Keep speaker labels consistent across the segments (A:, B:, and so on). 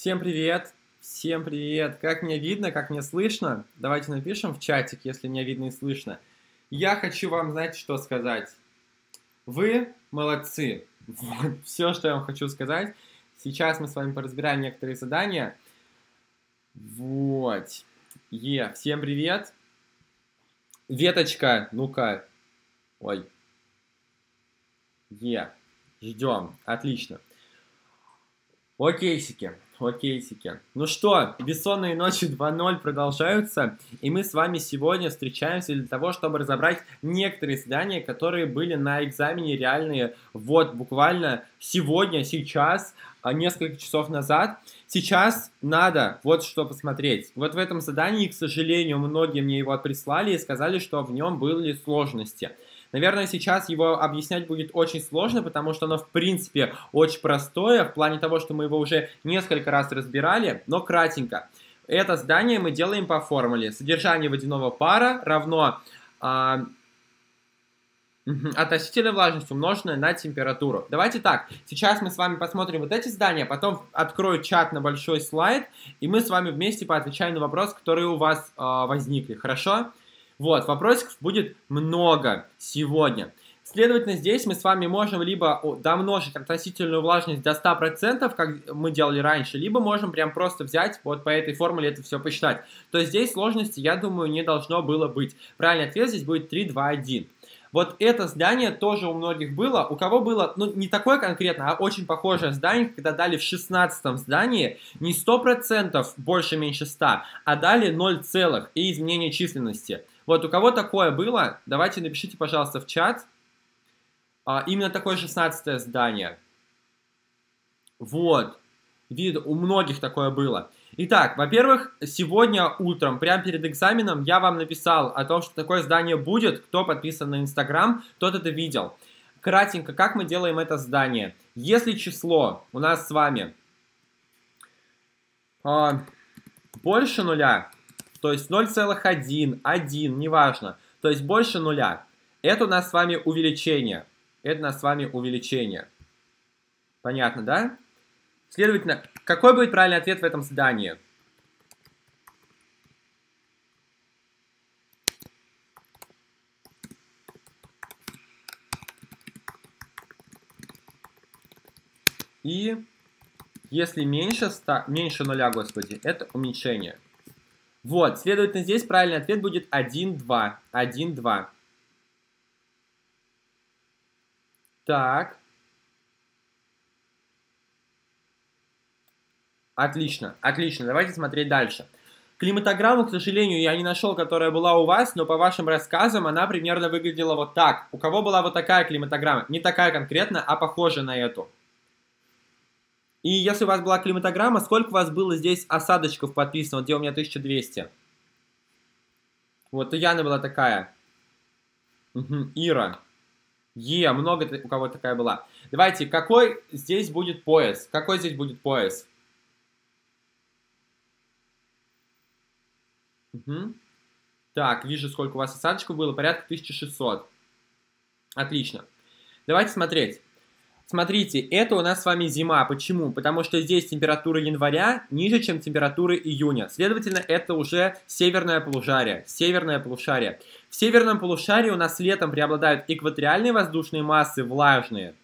A: Всем привет! Всем привет! Как мне видно, как мне слышно? Давайте напишем в чатик, если мне видно и слышно. Я хочу вам, знаете, что сказать. Вы молодцы. Вот все, что я вам хочу сказать. Сейчас мы с вами поразбираем некоторые задания. Вот. Е, всем привет. Веточка, ну-ка. Ой. Е, ждем. Отлично. Окейсики. Окейсики. Ну что, бессонные ночи 2.0 продолжаются, и мы с вами сегодня встречаемся для того, чтобы разобрать некоторые задания, которые были на экзамене реальные вот буквально сегодня, сейчас, а, несколько часов назад. Сейчас надо вот что посмотреть. Вот в этом задании, к сожалению, многие мне его прислали и сказали, что в нем были сложности. Наверное, сейчас его объяснять будет очень сложно, потому что оно, в принципе, очень простое, в плане того, что мы его уже несколько раз разбирали, но кратенько. Это здание мы делаем по формуле. Содержание водяного пара равно а, относительной влажности умноженное на температуру. Давайте так, сейчас мы с вами посмотрим вот эти здания, потом открою чат на большой слайд, и мы с вами вместе поотвечаем на вопросы, которые у вас э, возникли, хорошо? Вот, вопросиков будет много сегодня. Следовательно, здесь мы с вами можем либо домножить относительную влажность до 100%, как мы делали раньше, либо можем прям просто взять вот по этой формуле это все посчитать. То есть здесь сложности, я думаю, не должно было быть. Правильный ответ здесь будет 3, 2, 1. Вот это здание тоже у многих было. У кого было, ну, не такое конкретно, а очень похожее здание, когда дали в 16 здании не 100% больше-меньше 100, а дали 0 целых и изменение численности. Вот у кого такое было, давайте напишите, пожалуйста, в чат. А, именно такое 16 здание. Вот. Вид, у многих такое было. Итак, во-первых, сегодня утром, прямо перед экзаменом, я вам написал о том, что такое здание будет. Кто подписан на Инстаграм, тот это видел. Кратенько, как мы делаем это здание? Если число у нас с вами э, больше нуля, то есть 0,1, 1, неважно. То есть больше нуля. Это у нас с вами увеличение. Это у нас с вами увеличение. Понятно, да? Следовательно, какой будет правильный ответ в этом задании? И если меньше, 100, меньше нуля, господи, это уменьшение. Вот, следовательно, здесь правильный ответ будет 1, 2. 1, 2. Так. Отлично, отлично. Давайте смотреть дальше. Климатограмму, к сожалению, я не нашел, которая была у вас, но по вашим рассказам она примерно выглядела вот так. У кого была вот такая климатограмма? Не такая конкретно, а похожая на эту. И если у вас была климатограмма, сколько у вас было здесь осадочков подписано? Вот где у меня 1200. Вот у Яны была такая. Угу, Ира. Е, много у кого такая была. Давайте, какой здесь будет пояс? Какой здесь будет пояс? Угу. Так, вижу, сколько у вас осадочков было. Порядка 1600. Отлично. Давайте смотреть. Смотрите, это у нас с вами зима. Почему? Потому что здесь температура января ниже, чем температура июня. Следовательно, это уже северное полушарие. Северное полушарие. В северном полушарии у нас летом преобладают экваториальные воздушные массы, влажные.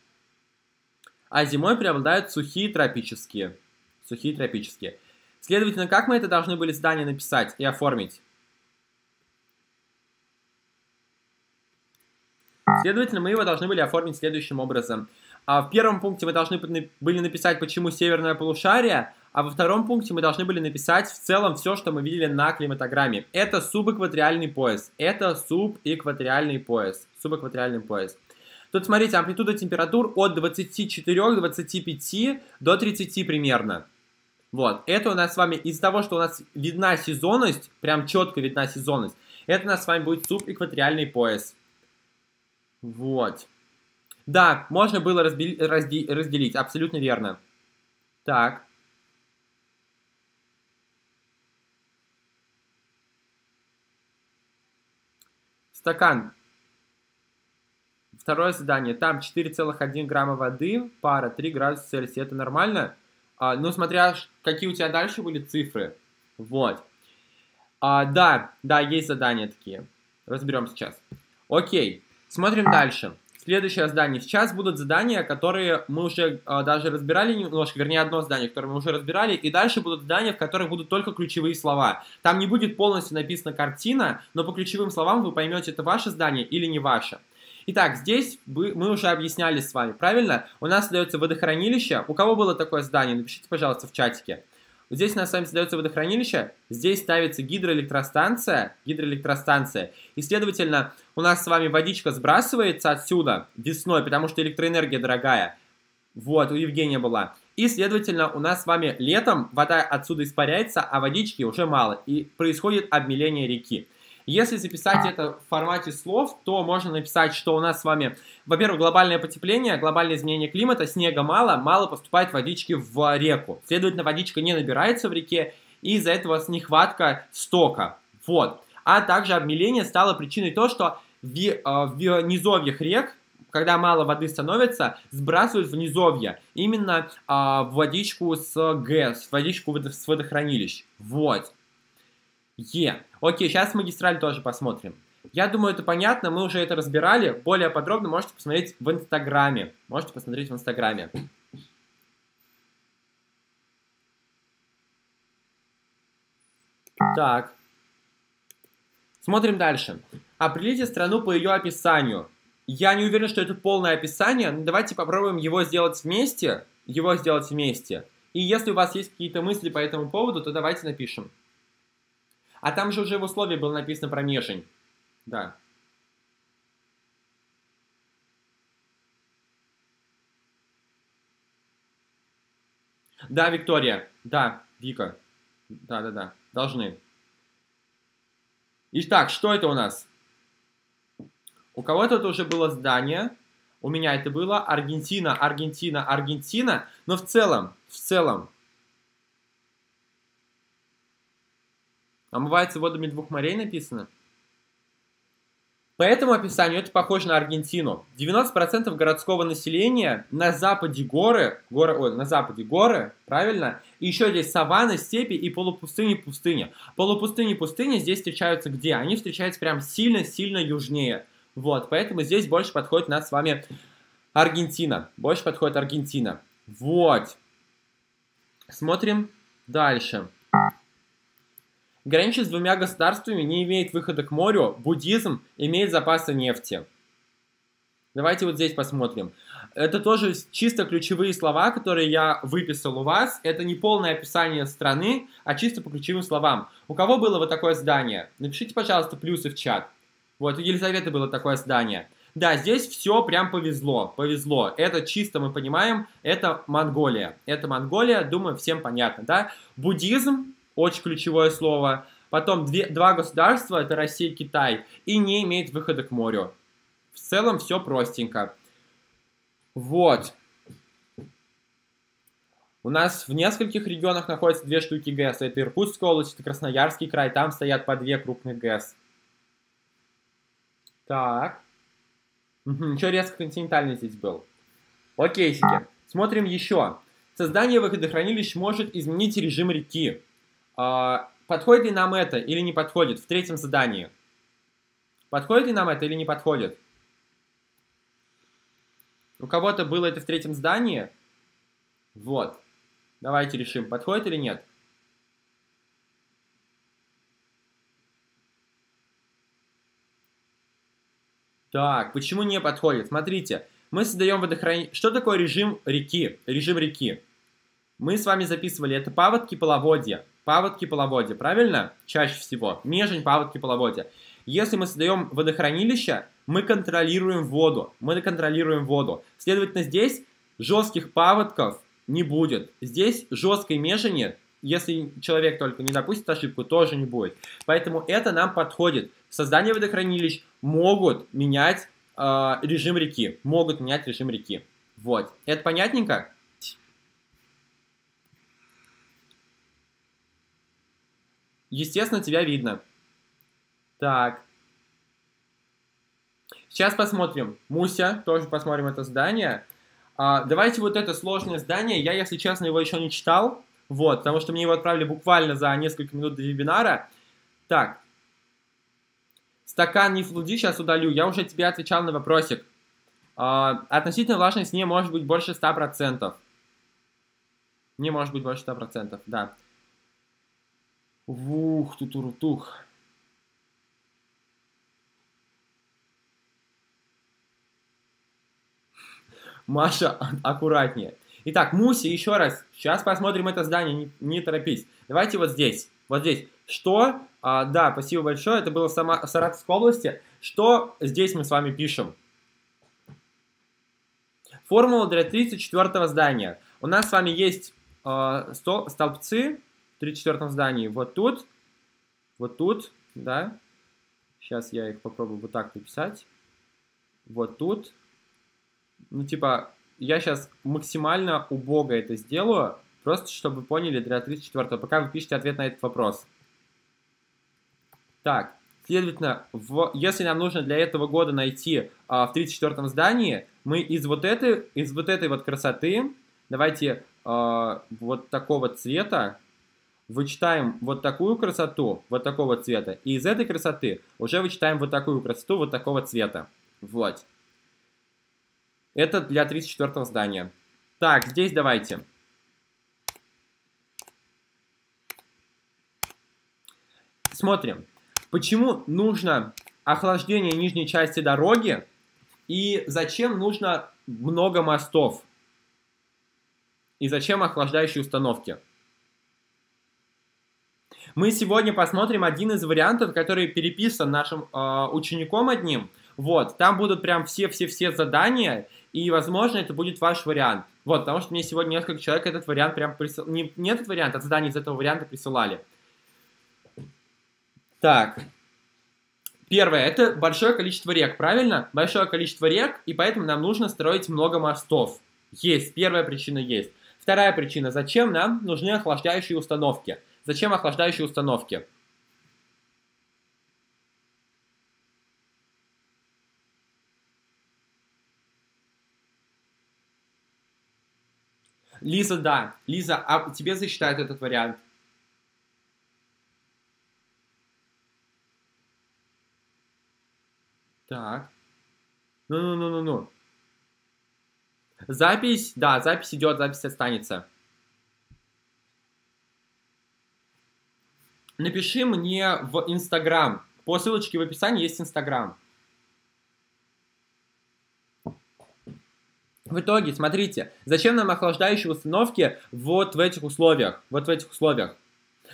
A: А зимой преобладают сухие тропические. Сухие тропические. Следовательно, как мы это должны были здание написать и оформить? Следовательно, мы его должны были оформить следующим образом – а в первом пункте мы должны были написать, почему северное полушарие, а во втором пункте мы должны были написать в целом все, что мы видели на климатограмме. Это субэкваториальный пояс. Это субэкваториальный пояс. Субэкваториальный пояс. Тут, смотрите, амплитуда температур от 24-25 до 30 примерно. Вот, это у нас с вами, из-за того, что у нас видна сезонность, прям четко видна сезонность, это у нас с вами будет субэкваториальный пояс. Вот. Да, можно было разби- разди- разделить, абсолютно верно. Так. Стакан. Второе задание. Там 4,1 грамма воды, пара 3 градуса Цельсия. Это нормально? А, ну, смотря какие у тебя дальше были цифры. Вот. А, да, да, есть задания такие. Разберем сейчас. Окей, смотрим дальше. Следующее задание. Сейчас будут задания, которые мы уже э, даже разбирали немножко, вернее, одно задание, которое мы уже разбирали, и дальше будут задания, в которых будут только ключевые слова. Там не будет полностью написана картина, но по ключевым словам вы поймете, это ваше задание или не ваше. Итак, здесь мы уже объясняли с вами, правильно? У нас создается водохранилище. У кого было такое здание? Напишите, пожалуйста, в чатике. Вот здесь у нас с вами создается водохранилище, здесь ставится гидроэлектростанция, гидроэлектростанция, и, следовательно, у нас с вами водичка сбрасывается отсюда весной, потому что электроэнергия дорогая. Вот, у Евгения была. И, следовательно, у нас с вами летом вода отсюда испаряется, а водички уже мало, и происходит обмеление реки. Если записать это в формате слов, то можно написать, что у нас с вами, во-первых, глобальное потепление, глобальное изменение климата, снега мало, мало поступает водички в реку. Следовательно, водичка не набирается в реке, и из-за этого у нехватка стока. Вот. А также обмеление стало причиной того, что в, э, в низовьях рек когда мало воды становится, сбрасывают в низовья. Именно а, водичку с ГЭС, водичку с водохранилищ. Вот. Е. Окей, сейчас магистраль тоже посмотрим. Я думаю, это понятно, мы уже это разбирали. Более подробно можете посмотреть в Инстаграме. Можете посмотреть в Инстаграме. Так. Смотрим дальше. Определите страну по ее описанию. Я не уверен, что это полное описание, но давайте попробуем его сделать вместе. Его сделать вместе. И если у вас есть какие-то мысли по этому поводу, то давайте напишем. А там же уже в условии было написано про межень. Да. Да, Виктория. Да, Вика. Да, да, да. Должны. Итак, что это у нас? У кого-то это уже было здание. У меня это было Аргентина, Аргентина, Аргентина. Но в целом, в целом, Омывается водами двух морей написано. По этому описанию это похоже на Аргентину. 90% городского населения на западе горы, горы ой, на западе горы, правильно? И еще здесь саванны, степи и полупустыни, пустыня. Полупустыни, пустыни здесь встречаются где? Они встречаются прям сильно-сильно южнее. Вот, поэтому здесь больше подходит нас с вами Аргентина. Больше подходит Аргентина. Вот. Смотрим дальше граничит с двумя государствами, не имеет выхода к морю, буддизм имеет запасы нефти. Давайте вот здесь посмотрим. Это тоже чисто ключевые слова, которые я выписал у вас. Это не полное описание страны, а чисто по ключевым словам. У кого было вот такое здание? Напишите, пожалуйста, плюсы в чат. Вот, у Елизаветы было такое здание. Да, здесь все прям повезло, повезло. Это чисто мы понимаем, это Монголия. Это Монголия, думаю, всем понятно, да? Буддизм, очень ключевое слово. Потом две, два государства, это Россия и Китай, и не имеет выхода к морю. В целом все простенько. Вот. У нас в нескольких регионах находятся две штуки ГЭС. Это Иркутская область, это Красноярский край. Там стоят по две крупных ГЭС. Так. Угу, еще резко континентальный здесь был. Окей, сики. Смотрим еще. Создание водохранилищ может изменить режим реки. А, подходит ли нам это или не подходит в третьем задании? Подходит ли нам это или не подходит? У кого-то было это в третьем здании? Вот. Давайте решим, подходит или нет. Так, почему не подходит? Смотрите, мы создаем водохранилище. Что такое режим реки? Режим реки. Мы с вами записывали, это паводки половодья. Паводки половодья, правильно? Чаще всего. Межень, паводки половодья. Если мы создаем водохранилище, мы контролируем воду. Мы контролируем воду. Следовательно, здесь жестких паводков не будет. Здесь жесткой межени, если человек только не допустит ошибку, тоже не будет. Поэтому это нам подходит. Создание водохранилищ могут менять э, режим реки. Могут менять режим реки. Вот. Это понятненько? Естественно, тебя видно. Так. Сейчас посмотрим. Муся, тоже посмотрим это здание. А, давайте вот это сложное здание, я, если честно, его еще не читал, вот, потому что мне его отправили буквально за несколько минут до вебинара. Так, стакан не флуди, сейчас удалю, я уже тебе отвечал на вопросик. А, относительно влажность не может быть больше 100%. Не может быть больше 100%, да. Вух, тутурутух. Маша, аккуратнее. Итак, Муси, еще раз. Сейчас посмотрим это здание, не, не торопись. Давайте вот здесь. Вот здесь. Что? А, да, спасибо большое. Это было Сама, в Саратовской области. Что здесь мы с вами пишем? Формула для 34 здания. У нас с вами есть э, стол, столбцы в 34 здании. Вот тут, вот тут, да. Сейчас я их попробую вот так написать. Вот тут. Ну, типа, я сейчас максимально убого это сделаю, просто чтобы вы поняли для 34 пока вы пишете ответ на этот вопрос. Так, следовательно, в, если нам нужно для этого года найти а, в 34 здании, мы из вот этой, из вот этой вот красоты, давайте а, вот такого цвета, вычитаем вот такую красоту, вот такого цвета, и из этой красоты уже вычитаем вот такую красоту, вот такого цвета. Вот. Это для 34 здания. Так, здесь давайте. Смотрим. Почему нужно охлаждение нижней части дороги и зачем нужно много мостов? И зачем охлаждающие установки? Мы сегодня посмотрим один из вариантов, который переписан нашим э, учеником одним. Вот, там будут прям все-все-все задания, и, возможно, это будет ваш вариант. Вот, потому что мне сегодня несколько человек этот вариант прям присылали. Не, не этот вариант, а задание из этого варианта присылали. Так. Первое, это большое количество рек, правильно? Большое количество рек, и поэтому нам нужно строить много мостов. Есть, первая причина есть. Вторая причина, зачем нам нужны охлаждающие установки? Зачем охлаждающие установки? Лиза, да. Лиза, а тебе засчитают этот вариант? Так. Ну-ну-ну-ну-ну. Запись, да, запись идет, запись останется. Напиши мне в Инстаграм. По ссылочке в описании есть Инстаграм. В итоге, смотрите, зачем нам охлаждающие установки вот в этих условиях? Вот в этих условиях.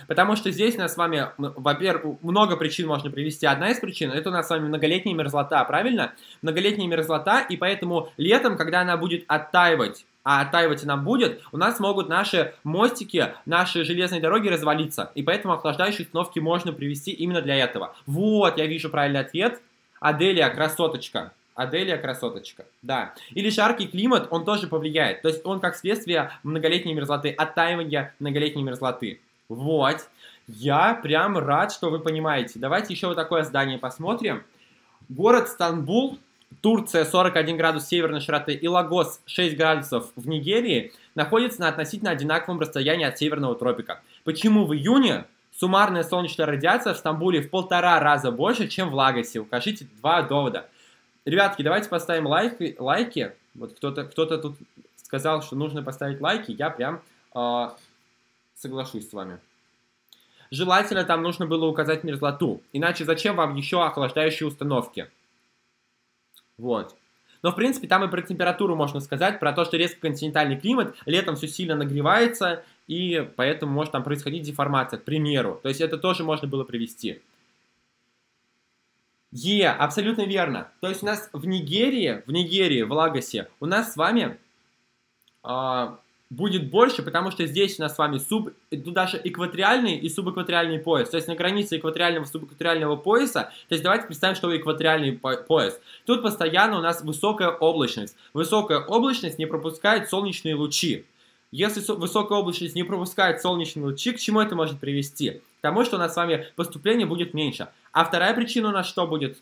A: Потому что здесь у нас с вами, во-первых, много причин можно привести. Одна из причин, это у нас с вами многолетняя мерзлота, правильно? Многолетняя мерзлота, и поэтому летом, когда она будет оттаивать, а оттаивать она будет, у нас могут наши мостики, наши железные дороги развалиться. И поэтому охлаждающие установки можно привести именно для этого. Вот, я вижу правильный ответ. Аделия, красоточка. Аделия красоточка, да. Или жаркий климат, он тоже повлияет. То есть он как следствие многолетней мерзлоты, оттаивания многолетней мерзлоты. Вот. Я прям рад, что вы понимаете. Давайте еще вот такое здание посмотрим. Город Стамбул, Турция 41 градус северной широты и Лагос 6 градусов в Нигерии находится на относительно одинаковом расстоянии от северного тропика. Почему в июне суммарная солнечная радиация в Стамбуле в полтора раза больше, чем в Лагосе? Укажите два довода. Ребятки, давайте поставим лайки. лайки. Вот кто-то кто, -то, тут сказал, что нужно поставить лайки. Я прям э, соглашусь с вами. Желательно там нужно было указать мерзлоту. Иначе зачем вам еще охлаждающие установки? Вот. Но, в принципе, там и про температуру можно сказать, про то, что резко континентальный климат, летом все сильно нагревается, и поэтому может там происходить деформация, к примеру. То есть это тоже можно было привести. Е, абсолютно верно. То есть у нас в Нигерии, в Нигерии, в Лагосе, у нас с вами э, будет больше, потому что здесь у нас с вами суб, тут даже экваториальный и субэкваториальный пояс. То есть на границе экваториального и субэкваториального пояса, то есть давайте представим, что экваториальный пояс. Тут постоянно у нас высокая облачность. Высокая облачность не пропускает солнечные лучи. Если высокая облачность не пропускает солнечные лучи, к чему это может привести? К тому, что у нас с вами поступление будет меньше. А вторая причина у нас что будет?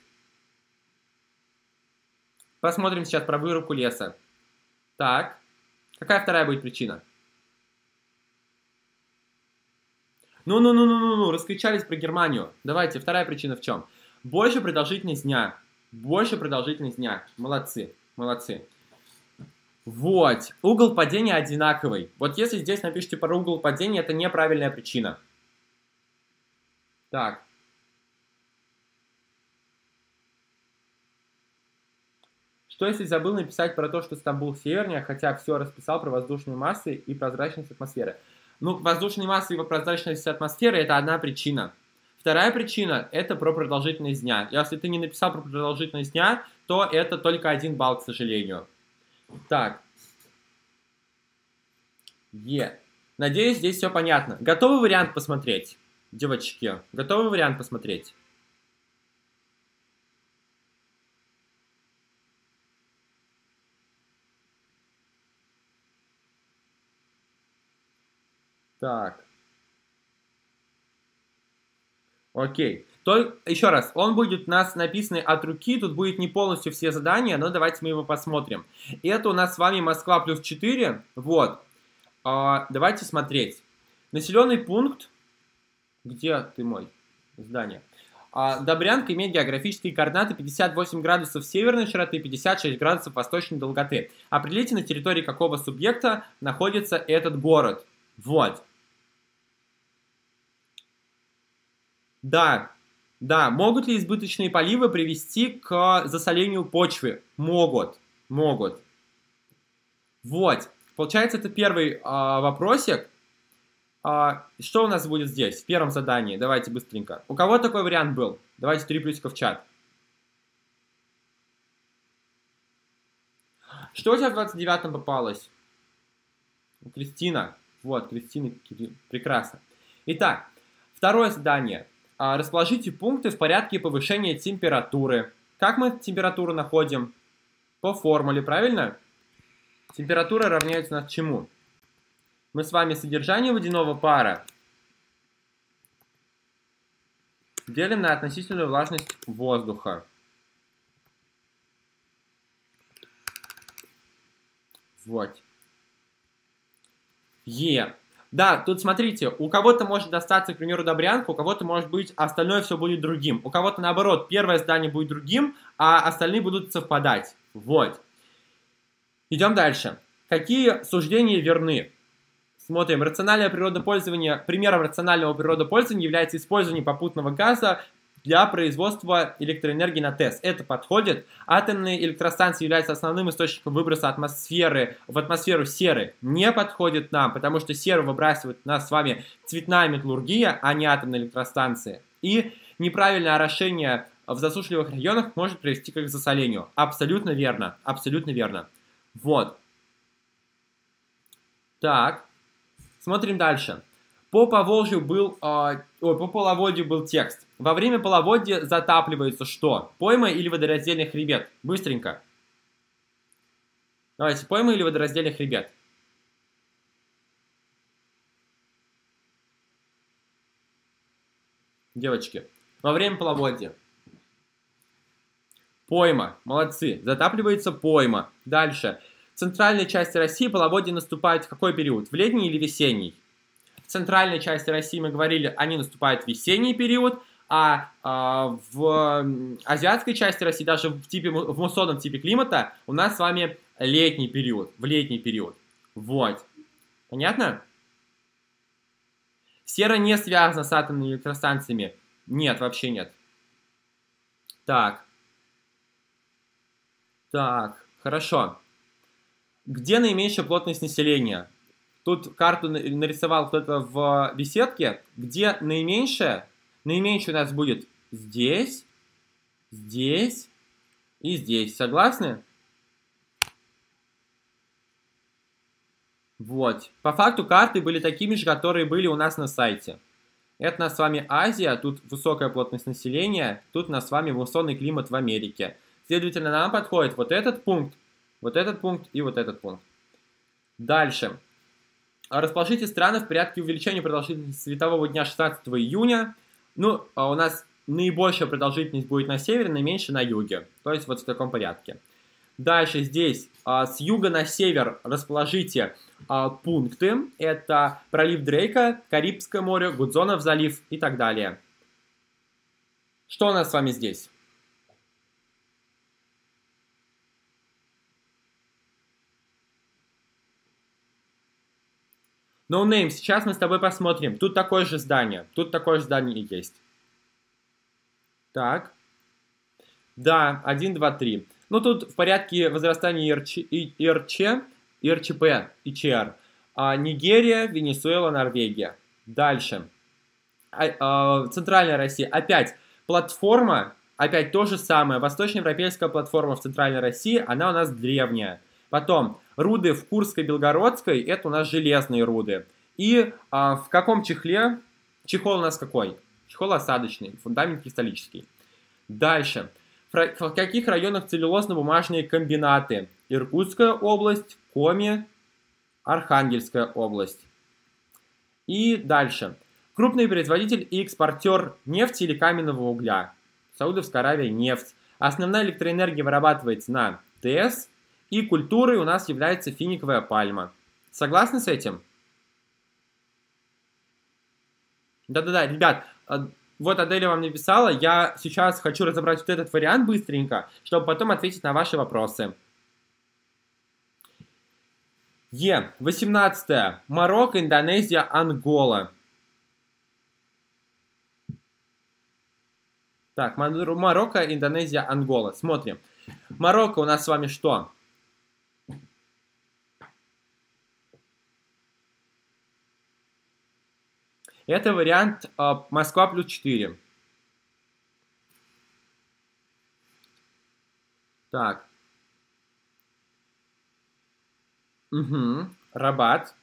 A: Посмотрим сейчас про вырубку леса. Так. Какая вторая будет причина? Ну-ну-ну-ну-ну, раскричались про Германию. Давайте, вторая причина в чем? Больше продолжительность дня. Больше продолжительность дня. Молодцы, молодцы. Вот, угол падения одинаковый. Вот если здесь напишите про угол падения, это неправильная причина. Так. Что если забыл написать про то, что Стамбул севернее, хотя все расписал про воздушные массы и прозрачность атмосферы? Ну, воздушные массы и прозрачность атмосферы – это одна причина. Вторая причина – это про продолжительность дня. Если ты не написал про продолжительность дня, то это только один балл, к сожалению. Так. Е. Надеюсь, здесь все понятно. Готовы вариант посмотреть? Девочки, готовы вариант посмотреть? Так. Окей. То, еще раз, он будет у нас написанный от руки, тут будет не полностью все задания, но давайте мы его посмотрим. Это у нас с вами Москва плюс 4, вот. А, давайте смотреть. Населенный пункт, где ты мой? Здание. А, Добрянка имеет географические координаты 58 градусов северной широты, 56 градусов восточной долготы. Определите, на территории какого субъекта находится этот город. Вот. Да, да, могут ли избыточные поливы привести к засолению почвы? Могут, могут. Вот, получается, это первый а, вопросик. А, что у нас будет здесь, в первом задании? Давайте быстренько. У кого такой вариант был? Давайте три плюсика в чат. Что у тебя в 29-м попалось? Кристина. Вот, Кристина, прекрасно. Итак, второе задание. А, расположите пункты в порядке повышения температуры. Как мы температуру находим? По формуле, правильно? Температура равняется у нас чему? Мы с вами содержание водяного пара делим на относительную влажность воздуха. Вот. Е. Да, тут смотрите, у кого-то может достаться, к примеру, Добрянка, у кого-то может быть, остальное все будет другим. У кого-то наоборот, первое здание будет другим, а остальные будут совпадать. Вот. Идем дальше. Какие суждения верны? Смотрим, рациональное природопользование, примером рационального природопользования является использование попутного газа для производства электроэнергии на ТЭС. Это подходит. Атомные электростанции являются основным источником выброса атмосферы в атмосферу серы. Не подходит нам, потому что серу выбрасывает нас с вами цветная металлургия, а не атомные электростанции. И неправильное орошение в засушливых районах может привести к их засолению. Абсолютно верно. Абсолютно верно. Вот. Так. Смотрим дальше. По Поволжью был, э, ой, по половодью был текст. Во время половодья затапливается что? Пойма или водораздельный хребет? Быстренько. Давайте, пойма или водораздельный хребет? Девочки, во время половодья. Пойма, молодцы, затапливается пойма. Дальше. В центральной части России половодье наступает в какой период? В летний или весенний? Центральной части России мы говорили, они наступают в весенний период, а, а в азиатской части России, даже в, типе, в муссонном типе климата, у нас с вами летний период, в летний период. Вот. Понятно? Сера не связана с атомными электростанциями. Нет, вообще нет. Так. Так, хорошо. Где наименьшая плотность населения? Тут карту нарисовал кто-то в беседке, где наименьшее, наименьшее у нас будет здесь, здесь и здесь. Согласны? Вот. По факту карты были такими же, которые были у нас на сайте. Это у нас с вами Азия, тут высокая плотность населения, тут у нас с вами муссонный климат в Америке. Следовательно, нам подходит вот этот пункт, вот этот пункт и вот этот пункт. Дальше. Расположите страны в порядке увеличения продолжительности светового дня 16 июня. Ну, а у нас наибольшая продолжительность будет на севере, наименьшая на юге. То есть вот в таком порядке. Дальше здесь а, с юга на север расположите а, пункты. Это пролив Дрейка, Карибское море, Гудзонов залив и так далее. Что у нас с вами здесь? No Name, сейчас мы с тобой посмотрим. Тут такое же здание. Тут такое же здание есть. Так. Да, 1, 2, 3. Ну, тут в порядке возрастания ИРЧ, ИРЧ, ИРЧП и ЧР. А, Нигерия, Венесуэла, Норвегия. Дальше. А, а, Центральная Россия. Опять платформа, опять то же самое. Восточноевропейская платформа в Центральной России, она у нас древняя. Потом, руды в Курской, Белгородской, это у нас железные руды. И а, в каком чехле? Чехол у нас какой? Чехол осадочный, фундамент кристаллический. Дальше. В каких районах целлюлозно-бумажные комбинаты? Иркутская область, Коми, Архангельская область. И дальше. Крупный производитель и экспортер нефти или каменного угля. Саудовская Аравия нефть. Основная электроэнергия вырабатывается на ТЭС, и культурой у нас является финиковая пальма. Согласны с этим? Да-да-да, ребят, а, вот Аделя вам написала, я сейчас хочу разобрать вот этот вариант быстренько, чтобы потом ответить на ваши вопросы. Е. 18. Марокко, Индонезия, Ангола. Так, Марокко, Индонезия, Ангола. Смотрим. Марокко у нас с вами что? Это вариант э, Москва плюс 4. Так. Угу. Рабат.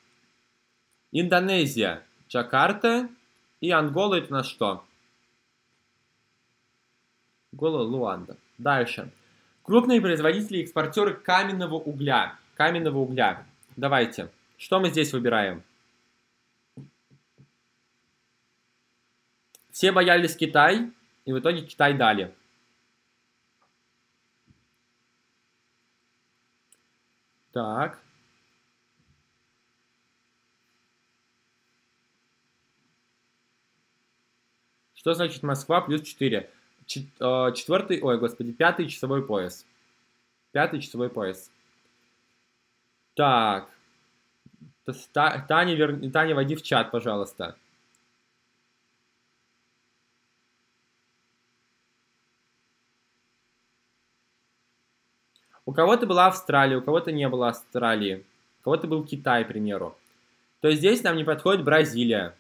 A: Индонезия. Джакарта. И Ангола это на что? Ангола, Луанда. Дальше. Крупные производители и экспортеры каменного угля. Каменного угля. Давайте. Что мы здесь выбираем? Все боялись Китай, и в итоге Китай дали. Так. Что значит Москва плюс 4? Э, четвертый, ой, господи, пятый часовой пояс. Пятый часовой пояс. Так. Таня, вер... Таня, войди в чат, пожалуйста. У кого-то была Австралия, у кого-то не было Австралии. У кого-то был Китай, к примеру. То есть здесь нам не подходит Бразилия.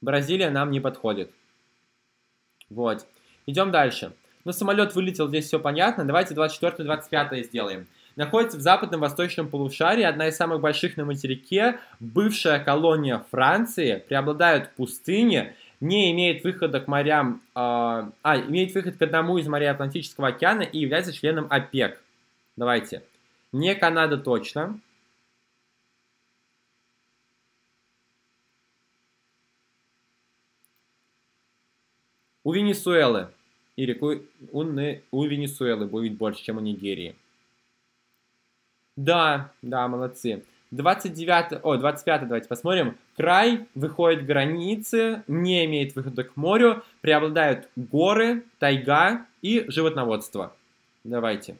A: Бразилия нам не подходит. Вот. Идем дальше. Ну, самолет вылетел, здесь все понятно. Давайте 24-25 сделаем. Находится в западном восточном полушарии, одна из самых больших на материке, бывшая колония Франции, преобладают пустыни, не имеет выхода к морям, э, а, имеет выход к одному из морей Атлантического океана и является членом ОПЕК. Давайте. Не Канада точно. У Венесуэлы. И реку, у, у Венесуэлы будет больше, чем у Нигерии. Да, да, молодцы. 29, о, 25 давайте посмотрим. Край выходит границы, не имеет выхода к морю, преобладают горы, тайга и животноводство. Давайте.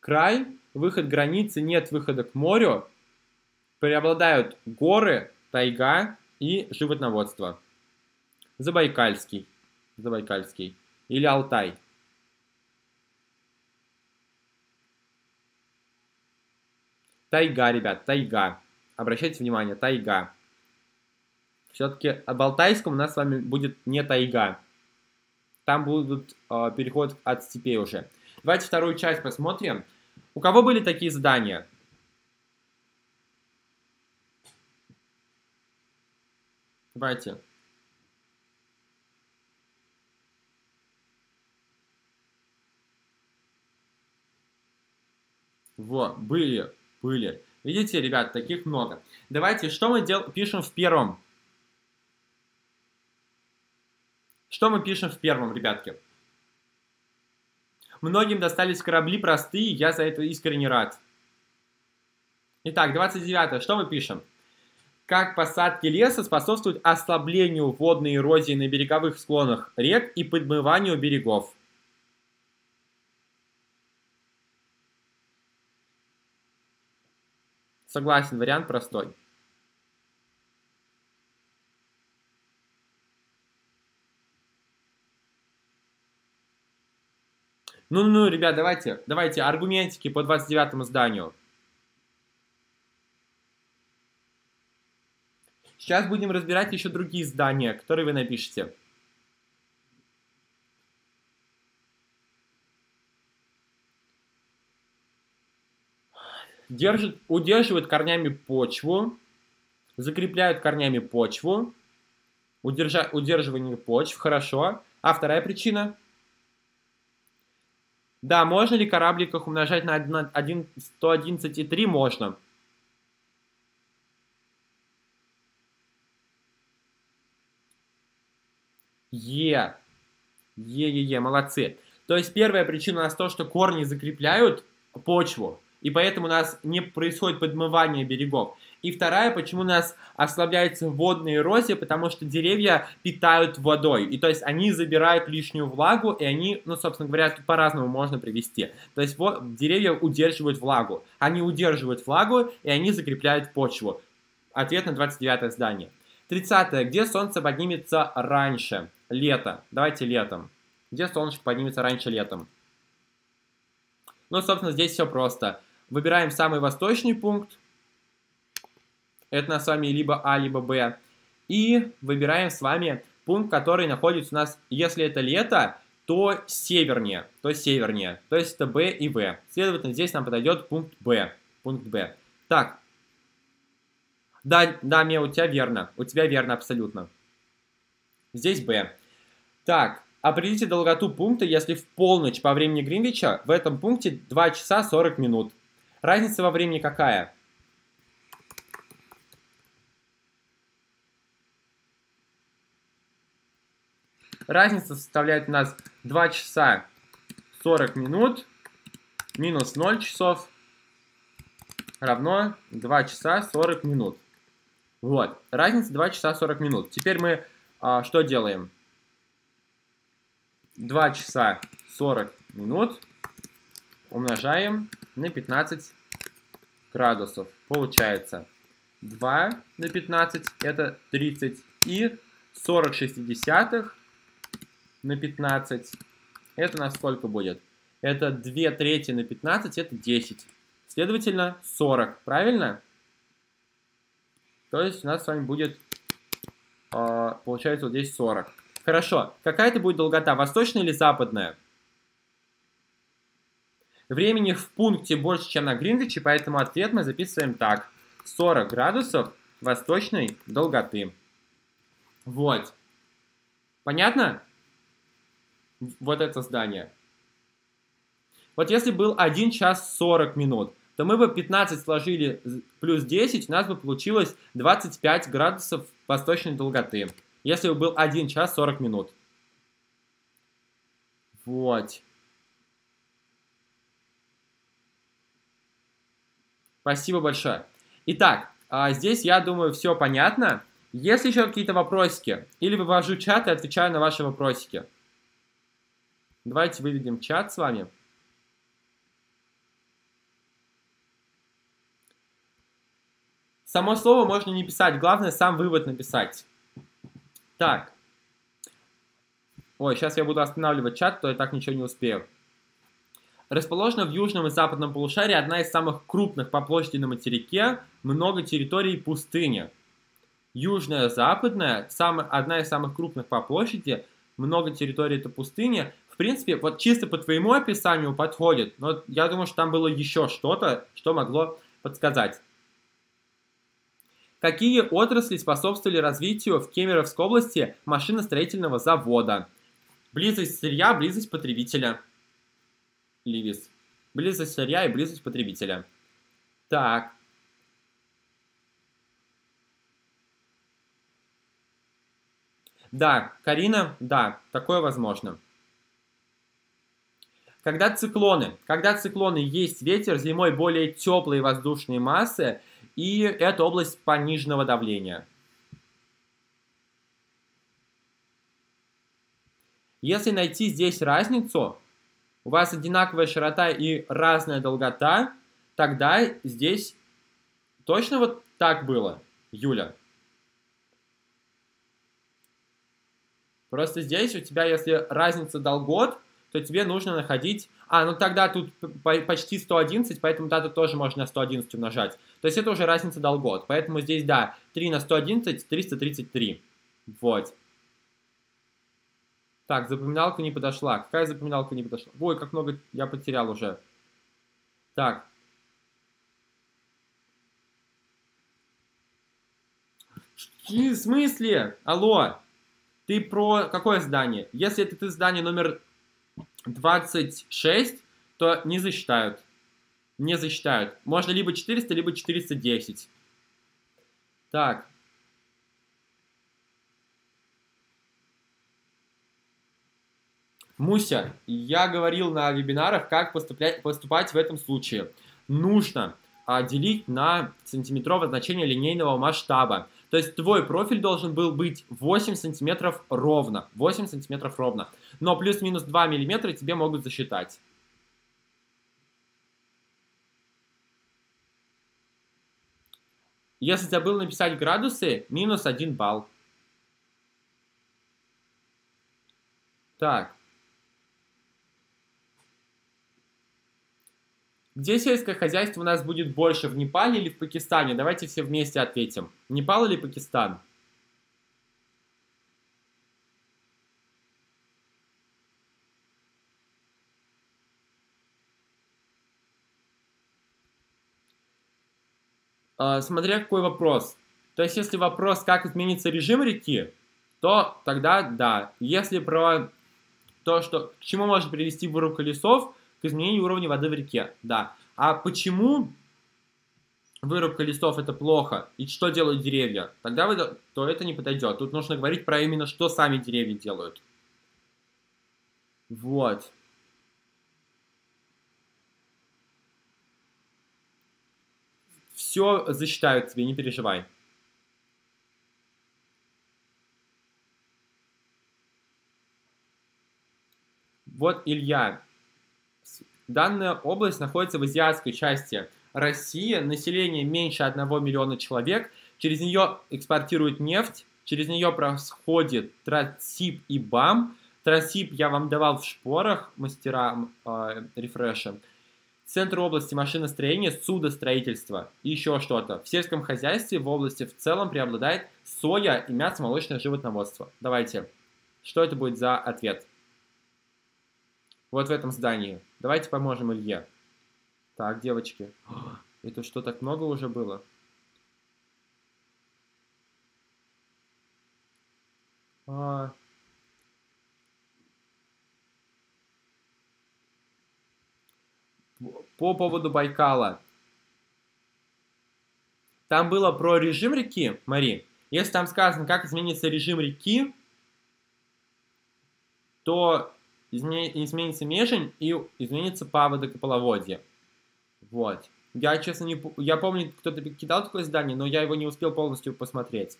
A: Край, выход границы, нет выхода к морю, преобладают горы, тайга и животноводство. Забайкальский. Забайкальский. Или Алтай. Тайга, ребят, тайга. Обращайте внимание, тайга. Все-таки об Алтайском у нас с вами будет не тайга. Там будут э, переход от степей уже. Давайте вторую часть посмотрим. У кого были такие задания? Давайте. Во, были. Были. Видите, ребят, таких много. Давайте, что мы дел пишем в первом? Что мы пишем в первом, ребятки? Многим достались корабли простые, я за это искренне рад. Итак, 29. Что мы пишем? Как посадки леса способствуют ослаблению водной эрозии на береговых склонах рек и подмыванию берегов. Согласен, вариант простой. Ну-ну, ребят, давайте, давайте аргументики по 29 зданию. Сейчас будем разбирать еще другие здания, которые вы напишете. Держит, удерживают корнями почву, закрепляют корнями почву, удержа, удерживание почв, хорошо. А вторая причина – да, можно ли корабликах умножать на 111,3? Можно. Е. Е-е-е, молодцы. То есть первая причина у нас то, что корни закрепляют почву, и поэтому у нас не происходит подмывание берегов. И вторая, почему у нас ослабляется водная эрозия, потому что деревья питают водой. И то есть они забирают лишнюю влагу, и они, ну, собственно говоря, тут по-разному можно привести. То есть вот, деревья удерживают влагу. Они удерживают влагу, и они закрепляют почву. Ответ на 29 здание. 30. Где солнце поднимется раньше? Лето. Давайте летом. Где солнышко поднимется раньше летом? Ну, собственно, здесь все просто. Выбираем самый восточный пункт, это на с вами либо А, либо Б. И выбираем с вами пункт, который находится у нас, если это лето, то севернее, то севернее. То есть это Б и В. Следовательно, здесь нам подойдет пункт Б. Пункт Б. Так. Да, да, Мия, у тебя верно. У тебя верно абсолютно. Здесь Б. Так, определите долготу пункта, если в полночь по времени Гринвича в этом пункте 2 часа 40 минут. Разница во времени какая? Разница составляет у нас 2 часа 40 минут минус 0 часов равно 2 часа 40 минут. Вот, разница 2 часа 40 минут. Теперь мы а, что делаем? 2 часа 40 минут умножаем на 15 градусов. Получается 2 на 15 это 30 и 40 шестидесятых на 15. Это на сколько будет? Это 2 трети на 15, это 10. Следовательно, 40. Правильно? То есть у нас с вами будет, э, получается, вот здесь 40. Хорошо. Какая это будет долгота? Восточная или западная? Времени в пункте больше, чем на Гринвиче, поэтому ответ мы записываем так. 40 градусов восточной долготы. Вот. Понятно? вот это здание. Вот если был 1 час 40 минут, то мы бы 15 сложили плюс 10, у нас бы получилось 25 градусов восточной долготы. Если бы был 1 час 40 минут. Вот. Спасибо большое. Итак, а, здесь, я думаю, все понятно. Если еще какие-то вопросики, или вывожу чат и отвечаю на ваши вопросики. Давайте выведем чат с вами. Само слово можно не писать, главное сам вывод написать. Так. Ой, сейчас я буду останавливать чат, то я так ничего не успею. Расположена в южном и западном полушарии одна из самых крупных по площади на материке, много территорий пустыни. Южная, западная, самая, одна из самых крупных по площади, много территорий это пустыня принципе, вот чисто по твоему описанию подходит, но я думаю, что там было еще что-то, что могло подсказать. Какие отрасли способствовали развитию в Кемеровской области машиностроительного завода? Близость сырья, близость потребителя. Ливис. Близость сырья и близость потребителя. Так. Да, Карина, да, такое возможно. Когда циклоны? Когда циклоны есть ветер, зимой более теплые воздушные массы, и это область пониженного давления. Если найти здесь разницу, у вас одинаковая широта и разная долгота, тогда здесь точно вот так было, Юля? Просто здесь у тебя, если разница долгот, то тебе нужно находить... А, ну тогда тут почти 111, поэтому дату тоже можно на 111 умножать. То есть это уже разница долгот. Поэтому здесь, да, 3 на 111, 333. Вот. Так, запоминалка не подошла. Какая запоминалка не подошла? Ой, как много я потерял уже. Так. В смысле? Алло. Ты про какое здание? Если это ты здание номер 26, то не засчитают. Не засчитают. Можно либо 400, либо 410. Так. Муся, я говорил на вебинарах, как поступлять, поступать в этом случае. Нужно а, делить на сантиметровое значение линейного масштаба. То есть твой профиль должен был быть 8 сантиметров ровно. 8 сантиметров ровно. Но плюс-минус 2 миллиметра тебе могут засчитать. Если забыл написать градусы, минус 1 балл. Так. Где сельское хозяйство у нас будет больше, в Непале или в Пакистане? Давайте все вместе ответим. Непал или Пакистан? Uh, смотря какой вопрос. То есть, если вопрос, как изменится режим реки, то тогда да. Если про то, что к чему может привести вырубка лесов, к изменению уровня воды в реке, да. А почему вырубка листов это плохо, и что делают деревья, тогда вы, то это не подойдет. Тут нужно говорить про именно, что сами деревья делают. Вот. Все засчитают тебе, не переживай. Вот Илья Данная область находится в азиатской части России, население меньше 1 миллиона человек, через нее экспортируют нефть, через нее происходит Трансип и БАМ. Трансип я вам давал в шпорах мастерам э, рефреша. Центр области машиностроения, судостроительства и еще что-то. В сельском хозяйстве в области в целом преобладает соя и мясо-молочное животноводство. Давайте, что это будет за ответ? Вот в этом здании. Давайте поможем Илье. Так, девочки. Это что, так много уже было? А... По поводу Байкала. Там было про режим реки, Мари. Если там сказано, как изменится режим реки, то изменится межень и изменится паводок и половодье. Вот. Я, честно, не... Я помню, кто-то кидал такое здание, но я его не успел полностью посмотреть.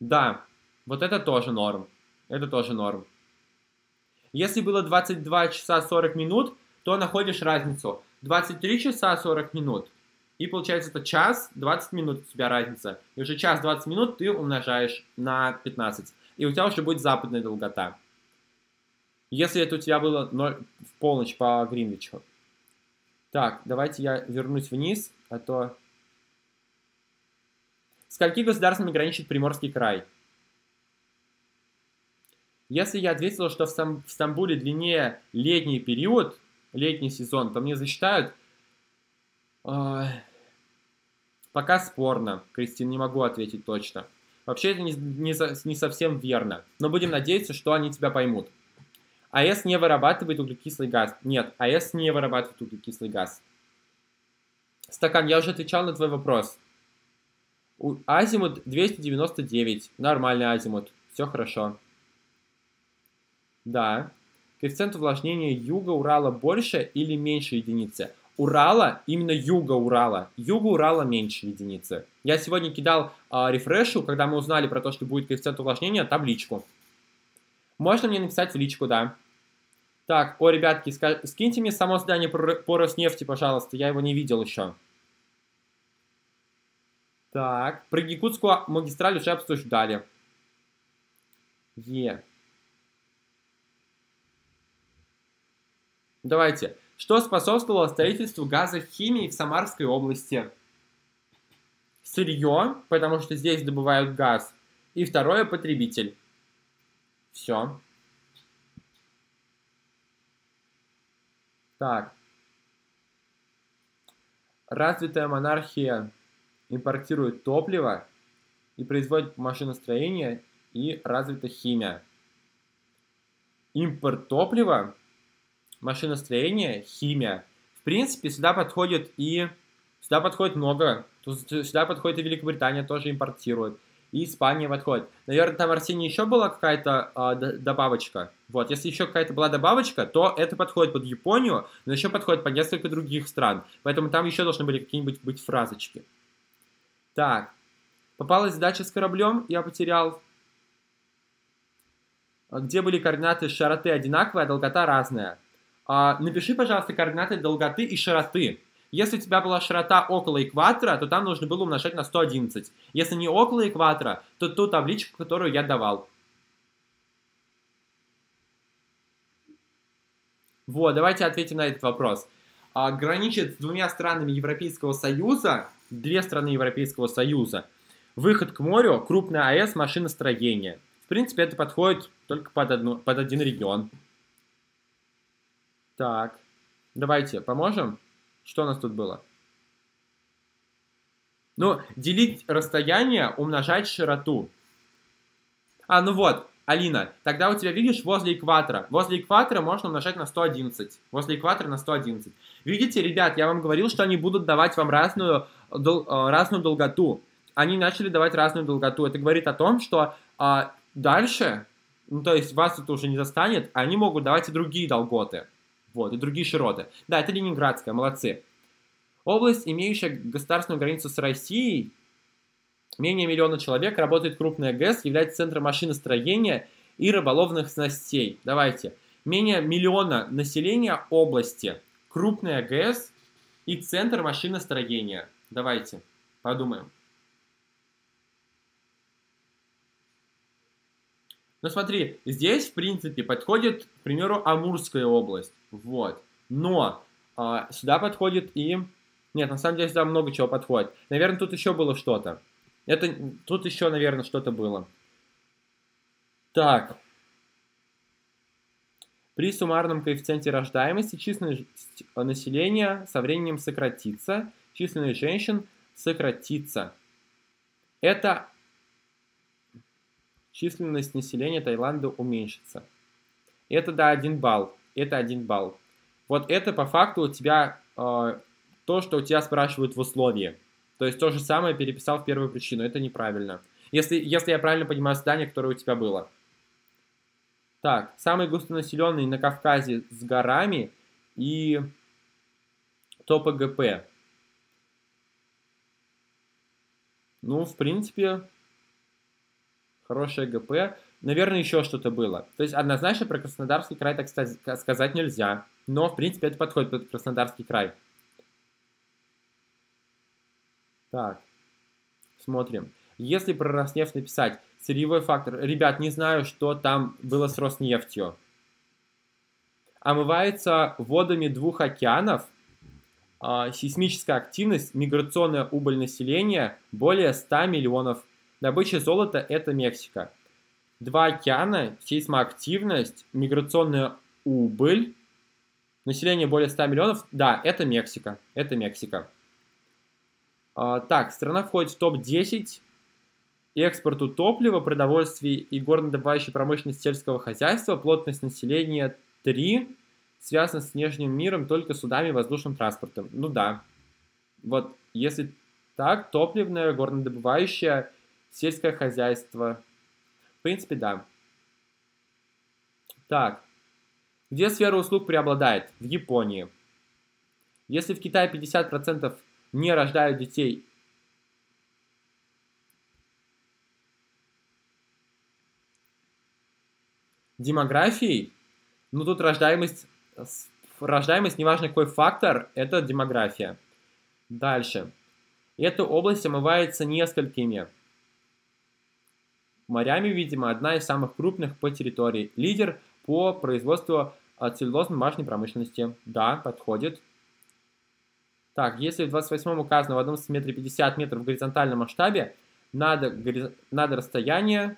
A: Да, вот это тоже норм. Это тоже норм. Если было 22 часа 40 минут, то находишь разницу. 23 часа 40 минут. И получается это час 20 минут у тебя разница. И уже час 20 минут ты умножаешь на 15 и у тебя уже будет западная долгота. Если это у тебя было 0, в полночь по Гринвичу. Так, давайте я вернусь вниз, а то... С государствами граничит Приморский край? Если я ответил, что в, Стам в Стамбуле длиннее летний период, летний сезон, то мне засчитают... Э пока спорно, Кристин, не могу ответить точно. Вообще это не, не, не совсем верно, но будем надеяться, что они тебя поймут. АЭС не вырабатывает углекислый газ. Нет, АЭС не вырабатывает углекислый газ. Стакан, я уже отвечал на твой вопрос. У азимут 299. Нормальный азимут. Все хорошо. Да. Коэффициент увлажнения юга Урала больше или меньше единицы? Урала, именно юга Урала. Юга Урала меньше единицы. Я сегодня кидал э, рефрешу, когда мы узнали про то, что будет коэффициент увлажнения, табличку. Можно мне написать в личку, да. Так, о, ребятки, скиньте мне само здание по Роснефти, пожалуйста, я его не видел еще. Так, про Якутскую магистраль уже обсуждали. Е. Давайте. Что способствовало строительству газохимии в Самарской области? Сырье, потому что здесь добывают газ. И второе – потребитель. Все. Так. Развитая монархия импортирует топливо и производит машиностроение и развита химия. Импорт топлива, машиностроение, химия. В принципе, сюда подходит и... Сюда подходит много. Сюда подходит и Великобритания тоже импортирует. И Испания подходит. Наверное, там Арсений еще была какая-то э, добавочка. Вот, если еще какая-то была добавочка, то это подходит под Японию, но еще подходит под несколько других стран. Поэтому там еще должны были какие-нибудь быть фразочки. Так, попалась задача с кораблем, я потерял. А где были координаты широты одинаковые, а долгота разная? А, напиши, пожалуйста, координаты долготы и широты. Если у тебя была широта около экватора, то там нужно было умножать на 111. Если не около экватора, то ту табличку, которую я давал. Вот, давайте ответим на этот вопрос. А, граничит с двумя странами Европейского Союза, две страны Европейского Союза. Выход к морю, крупная АЭС, машиностроение. В принципе, это подходит только под, одну, под один регион. Так, давайте, поможем? Что у нас тут было? Ну, делить расстояние, умножать широту. А, ну вот, Алина, тогда у тебя, видишь, возле экватора. Возле экватора можно умножать на 111. Возле экватора на 111. Видите, ребят, я вам говорил, что они будут давать вам разную, дол, э, разную долготу. Они начали давать разную долготу. Это говорит о том, что а, дальше, ну, то есть вас это уже не застанет, они могут давать и другие долготы. Вот, и другие широты. Да, это Ленинградская, молодцы. Область, имеющая государственную границу с Россией, менее миллиона человек, работает крупная ГЭС, является центром машиностроения и рыболовных снастей. Давайте. Менее миллиона населения области, крупная ГЭС и центр машиностроения. Давайте подумаем. Ну смотри, здесь, в принципе, подходит, к примеру, Амурская область. Вот. Но а, сюда подходит и... Нет, на самом деле сюда много чего подходит. Наверное, тут еще было что-то. Это тут еще, наверное, что-то было. Так. При суммарном коэффициенте рождаемости численность населения со временем сократится, численность женщин сократится. Это численность населения Таиланда уменьшится. Это, да, 1 балл. Это 1 балл. Вот это по факту у тебя э, то, что у тебя спрашивают в условии. То есть то же самое переписал в первую причину. Это неправильно. Если, если я правильно понимаю здание, которое у тебя было. Так, самый густонаселенный на Кавказе с горами и ТОПГП. Ну, в принципе, хорошее ГП. Наверное, еще что-то было. То есть однозначно про Краснодарский край так сказать нельзя. Но, в принципе, это подходит под Краснодарский край. Так, смотрим. Если про Роснефть написать, сырьевой фактор, ребят, не знаю, что там было с Роснефтью. Омывается водами двух океанов, э, сейсмическая активность, миграционная убыль населения более 100 миллионов Добыча золота – это Мексика. Два океана, сейсмоактивность, миграционная убыль, население более 100 миллионов. Да, это Мексика. Это Мексика. А, так, страна входит в топ-10 экспорту топлива, продовольствия и горнодобывающей промышленности сельского хозяйства, плотность населения 3, связано с внешним миром только судами и воздушным транспортом. Ну да. Вот если так, топливная, горнодобывающая Сельское хозяйство. В принципе, да. Так. Где сфера услуг преобладает? В Японии. Если в Китае 50% не рождают детей демографией, ну тут рождаемость, рождаемость, неважно какой фактор, это демография. Дальше. Эта область омывается несколькими морями, видимо, одна из самых крупных по территории. Лидер по производству целлюлозно-бумажной промышленности. Да, подходит. Так, если в 28 указано в одном сантиметре 50 метров в горизонтальном масштабе, надо, надо расстояние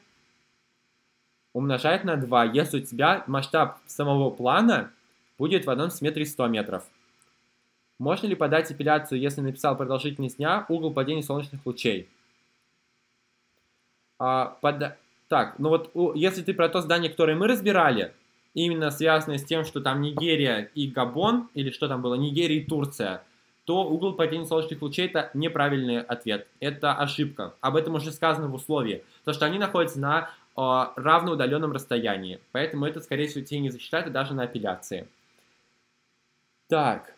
A: умножать на 2, если у тебя масштаб самого плана будет в одном сантиметре 100 метров. Можно ли подать эпиляцию, если написал продолжительность дня, угол падения солнечных лучей? А, под... Так, ну вот если ты про то здание, которое мы разбирали, именно связанное с тем, что там Нигерия и Габон, или что там было, Нигерия и Турция, то угол падения солнечных лучей это неправильный ответ. Это ошибка. Об этом уже сказано в условии. То, что они находятся на э, равноудаленном расстоянии. Поэтому это, скорее всего, тебе не засчитают даже на апелляции. Так.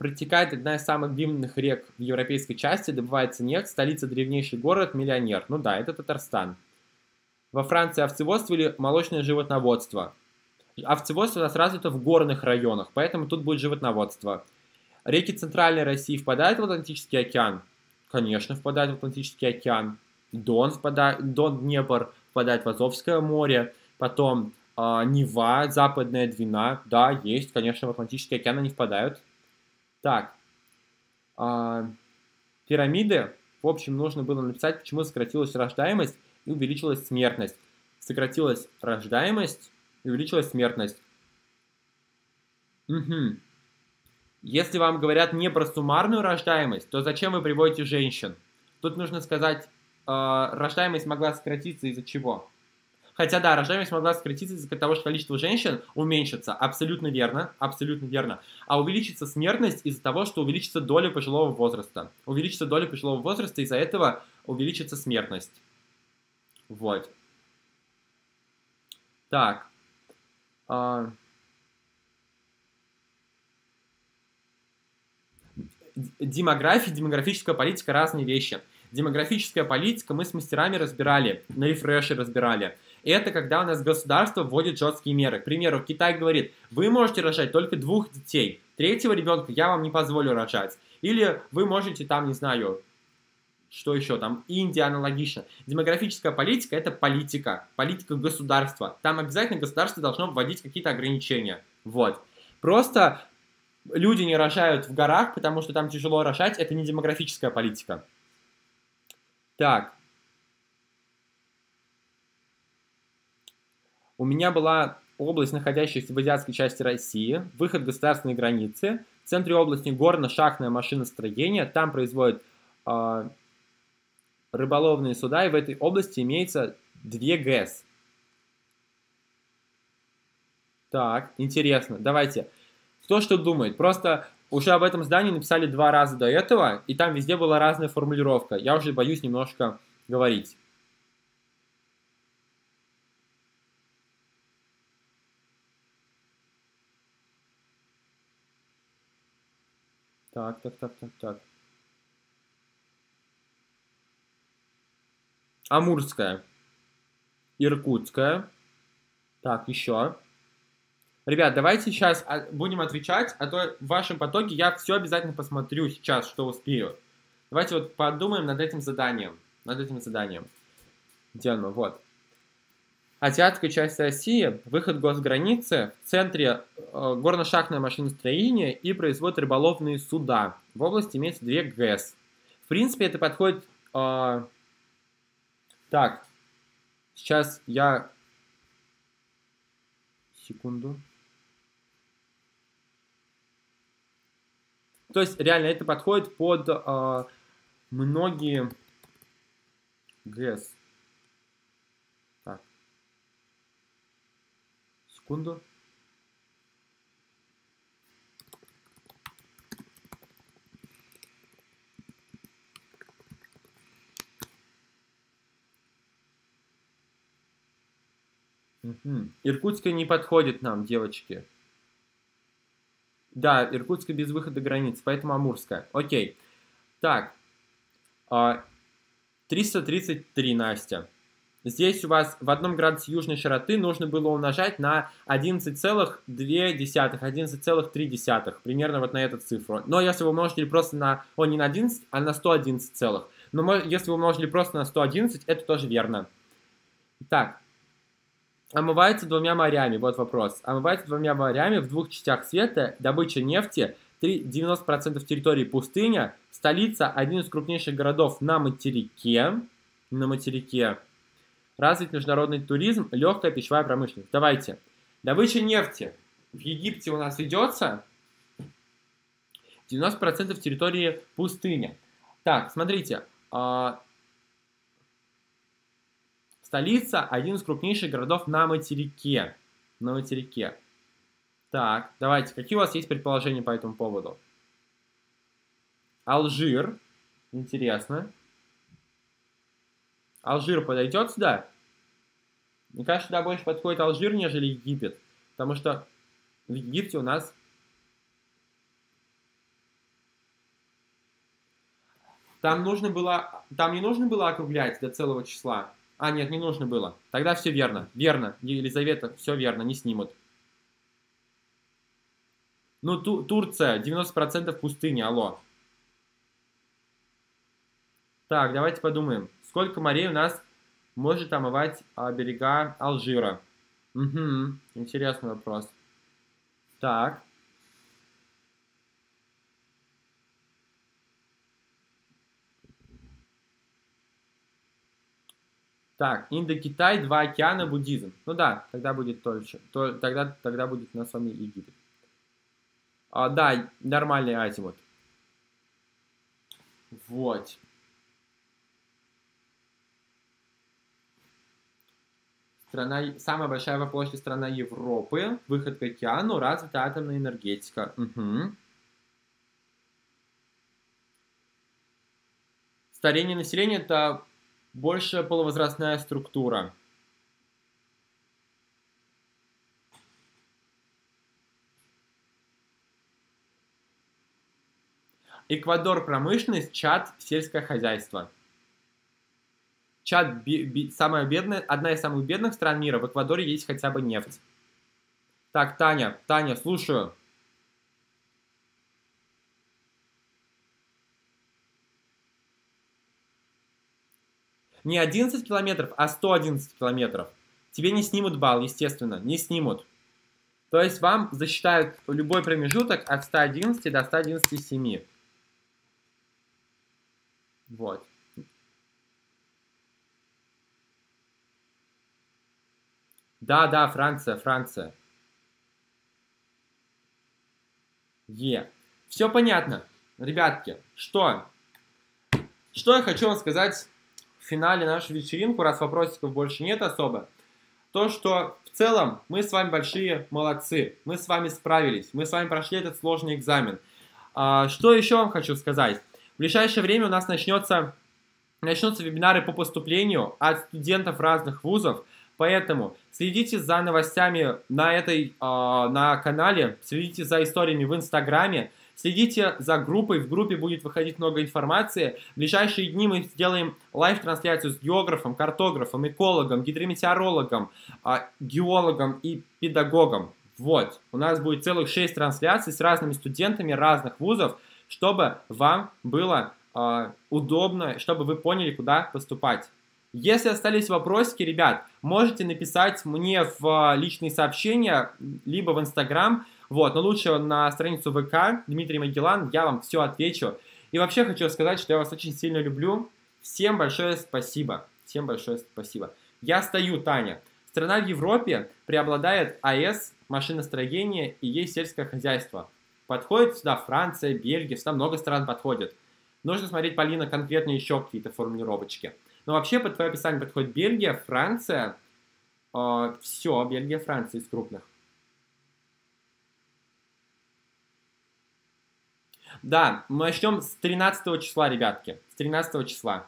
A: Протекает одна из самых длинных рек в европейской части, добывается нефть, столица древнейший город, миллионер. Ну да, это Татарстан. Во Франции овцеводство или молочное животноводство. Овцеводство у нас развито в горных районах, поэтому тут будет животноводство. Реки Центральной России впадают в Атлантический океан? Конечно, впадают в Атлантический океан. Дон, впадает, Дон Днепр впадает в Азовское море. Потом э, Нева, Западная Двина. Да, есть, конечно, в Атлантический океан они впадают. Так. Э, пирамиды. В общем, нужно было написать, почему сократилась рождаемость и увеличилась смертность. Сократилась рождаемость и увеличилась смертность. Угу. Если вам говорят не про суммарную рождаемость, то зачем вы приводите женщин? Тут нужно сказать, э, рождаемость могла сократиться из-за чего? Хотя да, рождаемость могла сократиться из-за того, что количество женщин уменьшится. Абсолютно верно, абсолютно верно. А увеличится смертность из-за того, что увеличится доля пожилого возраста. Увеличится доля пожилого возраста, из-за этого увеличится смертность. Вот. Так. А... демография, демографическая политика разные вещи. Демографическая политика мы с мастерами разбирали, на рефреше разбирали. Это когда у нас государство вводит жесткие меры. К примеру, Китай говорит, вы можете рожать только двух детей, третьего ребенка я вам не позволю рожать. Или вы можете там, не знаю, что еще там, Индия аналогично. Демографическая политика это политика, политика государства. Там обязательно государство должно вводить какие-то ограничения. Вот. Просто люди не рожают в горах, потому что там тяжело рожать, это не демографическая политика. Так. У меня была область, находящаяся в азиатской части России, выход государственной границы, в центре области горно-шахтное машиностроение, там производят э, рыболовные суда, и в этой области имеется две ГЭС. Так, интересно, давайте. Кто что думает? Просто уже об этом здании написали два раза до этого, и там везде была разная формулировка. Я уже боюсь немножко говорить. Так, так, так, так, так. Амурская. Иркутская. Так, еще. Ребят, давайте сейчас а, будем отвечать, а то в вашем потоке я все обязательно посмотрю сейчас, что успею. Давайте вот подумаем над этим заданием. Над этим заданием. Где оно? Вот. Азиатская часть России, выход госграницы, в центре э, горно-шахтное машиностроение и производят рыболовные суда. В области имеется две ГЭС. В принципе, это подходит... Э, так, сейчас я... Секунду. То есть реально это подходит под э, многие ГЭС. Так. Секунду. Угу. Не подходит нам, девочки. Да, Иркутская без выхода границ, поэтому Амурская. Окей. Так. 333, а, Настя. Здесь у вас в одном градусе южной широты нужно было умножать на 11,2, 11,3, примерно вот на эту цифру. Но если вы умножили просто на, о, не на 11, а на 111 целых. Но если вы умножили просто на 111, это тоже верно. Так, омывается двумя морями, вот вопрос. Омывается двумя морями в двух частях света, добыча нефти, 90% территории пустыня, столица, один из крупнейших городов на материке, на материке, развить международный туризм, легкая пищевая промышленность. Давайте. Добыча нефти в Египте у нас ведется. 90% территории пустыня. Так, смотрите. Э, столица – один из крупнейших городов на материке. На материке. Так, давайте. Какие у вас есть предположения по этому поводу? Алжир. Интересно. Алжир подойдет сюда? Мне кажется, сюда больше подходит Алжир, нежели Египет. Потому что в Египте у нас Там нужно было, там не нужно было округлять до целого числа. А, нет, не нужно было. Тогда все верно. Верно, Елизавета, все верно, не снимут. Ну, Ту Турция, 90% пустыни, алло. Так, давайте подумаем. Сколько морей у нас может омывать а, берега Алжира? Угу, интересный вопрос. Так. Так, Индокитай, два океана, буддизм. Ну да, тогда будет точно. То, тогда, тогда будет на самом Египет. А, да, нормальный азимут. Вот. Страна, самая большая по площади страна Европы, выход к океану, развита атомная энергетика. Угу. Старение населения – это больше полувозрастная структура. Эквадор промышленность, Чад сельское хозяйство. Чад би, би, самая бедная, одна из самых бедных стран мира. В Эквадоре есть хотя бы нефть. Так, Таня, Таня, слушаю. Не 11 километров, а 111 километров. Тебе не снимут балл, естественно, не снимут. То есть вам засчитают любой промежуток от 111 до 111,7. Вот. Да, да, Франция, Франция. Е. Все понятно. Ребятки, что? Что я хочу вам сказать в финале нашу вечеринку, раз вопросиков больше нет особо. То, что в целом мы с вами большие молодцы. Мы с вами справились. Мы с вами прошли этот сложный экзамен. А, что еще вам хочу сказать? В ближайшее время у нас начнется, начнутся вебинары по поступлению от студентов разных вузов, поэтому следите за новостями на этой, э, на канале, следите за историями в инстаграме, Следите за группой, в группе будет выходить много информации. В ближайшие дни мы сделаем live-трансляцию с географом, картографом, экологом, гидрометеорологом, а, геологом и педагогом. Вот, у нас будет целых 6 трансляций с разными студентами разных вузов, чтобы вам было э, удобно, чтобы вы поняли, куда поступать. Если остались вопросики, ребят, можете написать мне в личные сообщения, либо в Инстаграм, вот, но лучше на страницу ВК Дмитрий Магеллан, я вам все отвечу. И вообще хочу сказать, что я вас очень сильно люблю. Всем большое спасибо. Всем большое спасибо. Я стою, Таня. Страна в Европе преобладает АЭС, машиностроение и есть сельское хозяйство. Подходит сюда Франция, Бельгия, сюда много стран подходит. Нужно смотреть, Полина, конкретно еще какие-то формулировочки. Но вообще под твое описание подходит Бельгия, Франция, э, все, Бельгия, Франция из крупных. Да, мы начнем с 13 числа, ребятки. С 13 числа.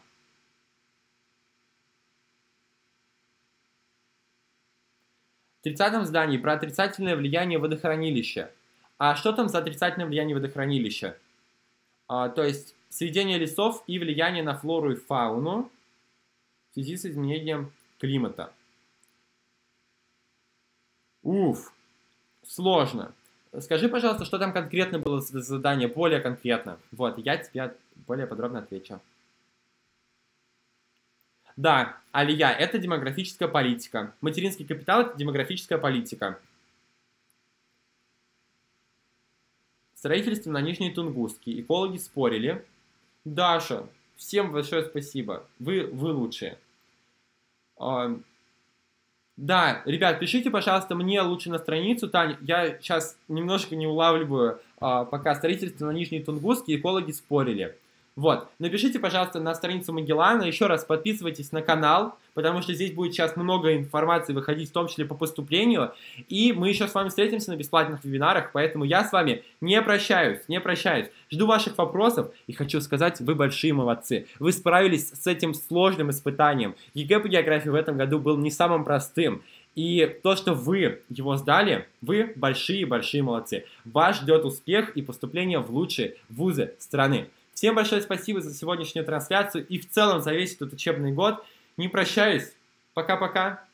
A: В 30 здании про отрицательное влияние водохранилища. А что там за отрицательное влияние водохранилища? А, то есть сведение лесов и влияние на флору и фауну в связи с изменением климата. Уф, сложно. Скажи, пожалуйста, что там конкретно было задание, более конкретно. Вот, я тебе более подробно отвечу. Да, Алия – это демографическая политика. Материнский капитал – это демографическая политика. Строительство на Нижней Тунгуске. Экологи спорили. Даша, всем большое спасибо. Вы, вы лучшие. Да, ребят, пишите, пожалуйста, мне лучше на страницу, Таня. Я сейчас немножко не улавливаю, а, пока строительство на Нижней Тунгуске экологи спорили. Вот, напишите, пожалуйста, на страницу Магеллана, еще раз подписывайтесь на канал, потому что здесь будет сейчас много информации выходить, в том числе по поступлению, и мы еще с вами встретимся на бесплатных вебинарах, поэтому я с вами не прощаюсь, не прощаюсь, жду ваших вопросов, и хочу сказать, вы большие молодцы, вы справились с этим сложным испытанием, ЕГЭ по географии в этом году был не самым простым, и то, что вы его сдали, вы большие-большие молодцы. Вас ждет успех и поступление в лучшие вузы страны. Всем большое спасибо за сегодняшнюю трансляцию и в целом за весь этот учебный год. Не прощаюсь. Пока-пока.